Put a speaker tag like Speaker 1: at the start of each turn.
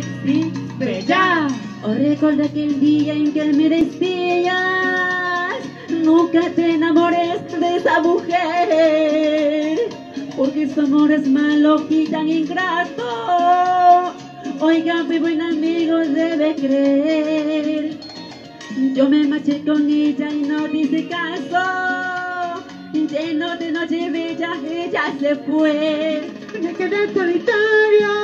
Speaker 1: existe ya. O recuerda aquel día en que él me decías, nunca te enamores de esa mujer, porque su amor es malo y tan ingrato. Oiga, mi buen amigo debe creer. Yo me marché con ella y no dice caso. Lleno de noche bella, ella se fue.
Speaker 2: Me quedé solitario.